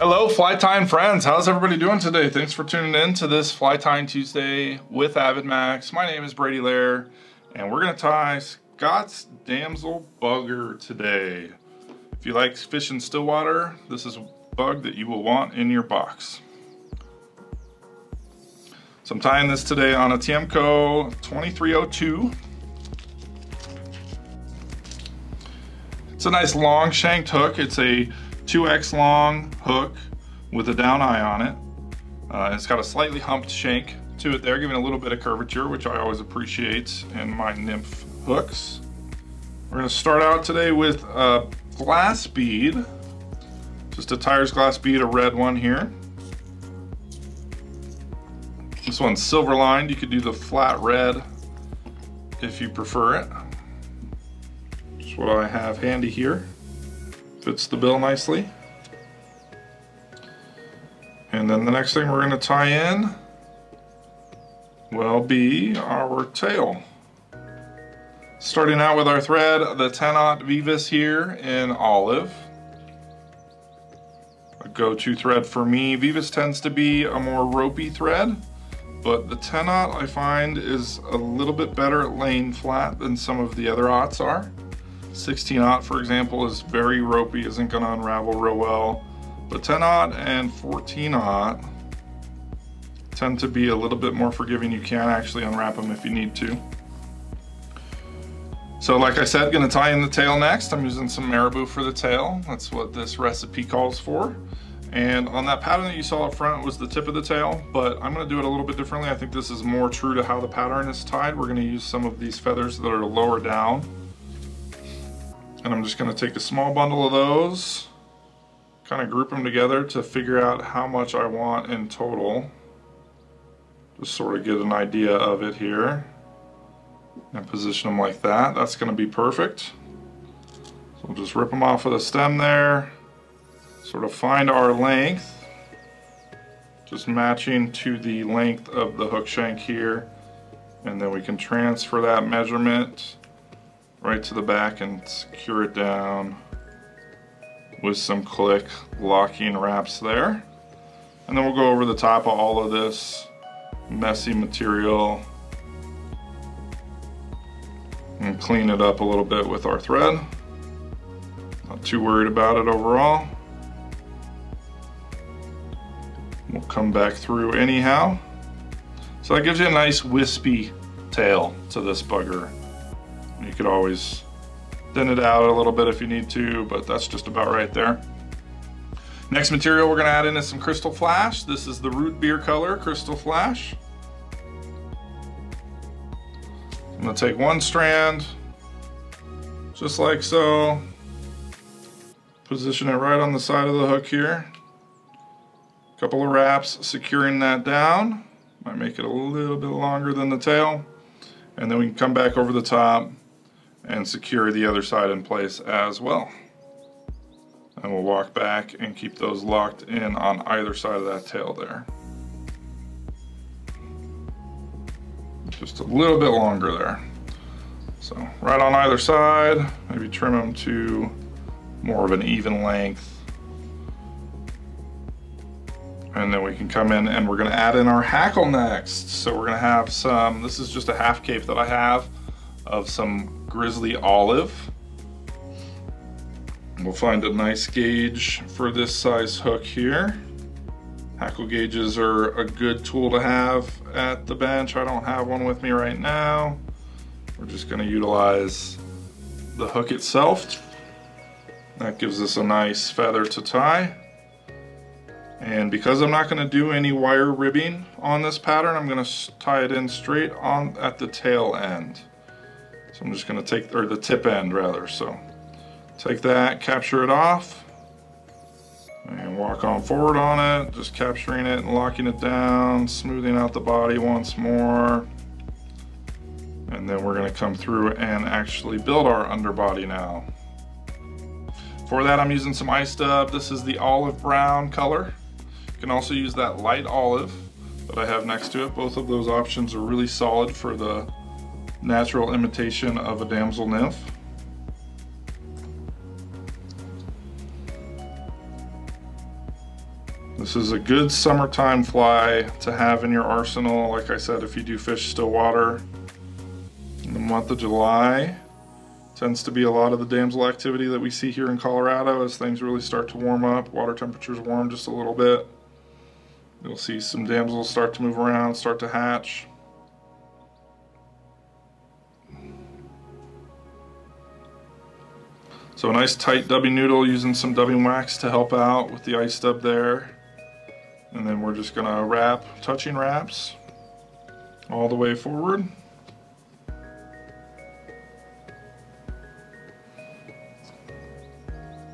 Hello, Fly Tying friends. How's everybody doing today? Thanks for tuning in to this Fly Tying Tuesday with AvidMax. My name is Brady Lair, and we're going to tie Scott's Damsel Bugger today. If you like fishing Stillwater, this is a bug that you will want in your box. So I'm tying this today on a Tiemco 2302. It's a nice long shanked hook. It's a 2X long hook with a down eye on it. Uh, it's got a slightly humped shank to it there, giving a little bit of curvature, which I always appreciate in my nymph hooks. We're gonna start out today with a glass bead, just a Tyers glass bead, a red one here. This one's silver lined. You could do the flat red if you prefer it. Just what I have handy here. Fits the bill nicely. And then the next thing we're going to tie in will be our tail. Starting out with our thread, the 10-aught Veevus here in olive. A go-to thread for me. Veevus tends to be a more ropey thread, but the 10-aught I find is a little bit better at laying flat than some of the other aughts are. 16 aught, for example, is very ropey, isn't gonna unravel real well. But 10 aught and 14 aught tend to be a little bit more forgiving. You can actually unwrap them if you need to. So like I said, gonna tie in the tail next. I'm using some marabou for the tail. That's what this recipe calls for. And on that pattern that you saw up front was the tip of the tail, but I'm gonna do it a little bit differently. I think this is more true to how the pattern is tied. We're gonna use some of these feathers that are lower down and I'm just going to take a small bundle of those, kind of group them together to figure out how much I want in total. Just sort of get an idea of it here. And position them like that. That's going to be perfect. So we'll just rip them off of the stem there. Sort of find our length. Just matching to the length of the hook shank here. And then we can transfer that measurement right to the back and secure it down with some click locking wraps there. And then we'll go over the top of all of this messy material and clean it up a little bit with our thread. Not too worried about it overall. We'll come back through anyhow. So that gives you a nice wispy tail to this bugger. You could always thin it out a little bit if you need to, but that's just about right there. Next material we're gonna add in is some Krystal Flash. This is the Root Beer Color Krystal Flash. I'm gonna take one strand, just like so. Position it right on the side of the hook here. Couple of wraps securing that down. Might make it a little bit longer than the tail. And then we can come back over the top and secure the other side in place as well. And we'll walk back and keep those locked in on either side of that tail there. Just a little bit longer there. So right on either side, maybe trim them to more of an even length. And then we can come in and we're gonna add in our hackle next. So we're gonna have some, this is just a half cape that I have of some Grizzly Olive. We'll find a nice gauge for this size hook here. Hackle gauges are a good tool to have at the bench. I don't have one with me right now. We're just gonna utilize the hook itself. That gives us a nice feather to tie. And because I'm not gonna do any wire ribbing on this pattern, I'm gonna tie it in straight on at the tail end. So I'm just going to take, or the tip end rather, so take that, capture it off, and walk on forward on it, just capturing it and locking it down, smoothing out the body once more. And then we're going to come through and actually build our underbody now. For that I'm using some ice dub. This is the olive brown color. You can also use that light olive that I have next to it. Both of those options are really solid for the natural imitation of a damsel nymph. This is a good summertime fly to have in your arsenal. Like I said, if you do fish still water in the month of July, tends to be a lot of the damsel activity that we see here in Colorado as things really start to warm up. Water temperatures warm just a little bit. You'll see some damsels start to move around, start to hatch. So a nice tight dubbing noodle using some dubbing wax to help out with the ice dub there. And then we're just gonna wrap touching wraps all the way forward.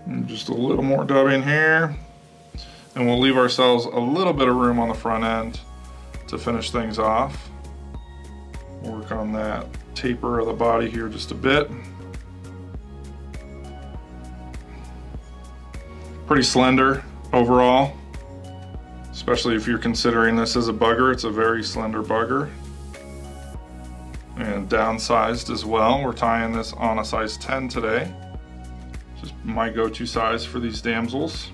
And just a little more dubbing here. And we'll leave ourselves a little bit of room on the front end to finish things off. Work on that taper of the body here just a bit. Pretty slender overall, especially if you're considering this as a bugger. It's a very slender bugger and downsized as well. We're tying this on a size 10 today. Just my go-to size for these damsels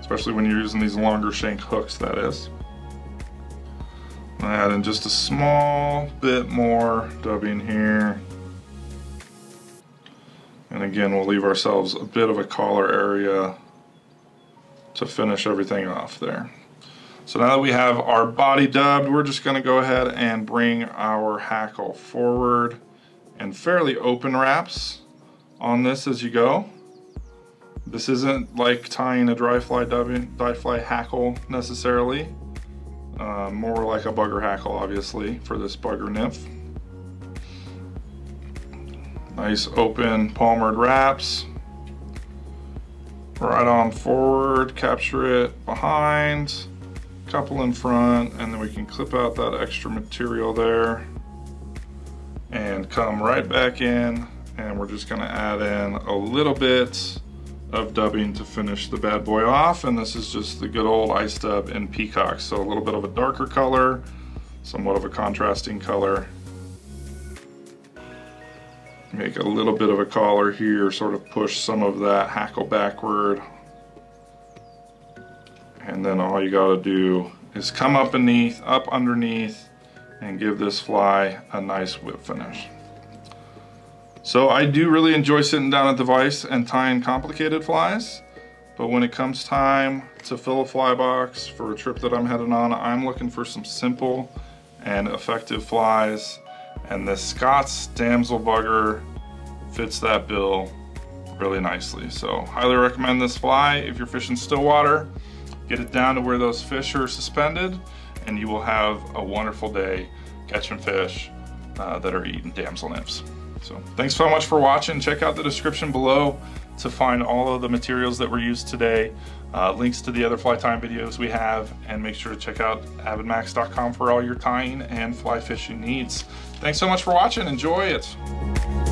especially when you're using these longer shank hooks, that is. Add in just a small bit more dubbing here. And again, we'll leave ourselves a bit of a collar area to finish everything off there. So now that we have our body dubbed, we're just gonna go ahead and bring our hackle forward and fairly open wraps on this as you go. This isn't like tying a dry fly dubbing, dry fly hackle necessarily. Uh, more like a bugger hackle, obviously, for this bugger nymph. Nice open palmered wraps. Right on forward, capture it behind, couple in front, and then we can clip out that extra material there. And come right back in and we're just gonna add in a little bit of dubbing to finish the bad boy off. And this is just the good old ice dub in peacock. So a little bit of a darker color somewhat of a contrasting color make a little bit of a collar here sort of push some of that hackle backward. And then all you got to do is come up beneath up underneath and give this fly a nice whip finish. So I do really enjoy sitting down at the vise and tying complicated flies, but when it comes time to fill a fly box for a trip that I'm heading on, I'm looking for some simple and effective flies, and the Scott's Damsel Bugger fits that bill really nicely. So highly recommend this fly if you're fishing still water. Get it down to where those fish are suspended and you will have a wonderful day catching fish uh, that are eating damsel nymphs. So thanks so much for watching. Check out the description below to find all of the materials that were used today, uh, links to the other fly tying videos we have, and make sure to check out avidmax.com for all your tying and fly fishing needs. Thanks so much for watching. Enjoy it.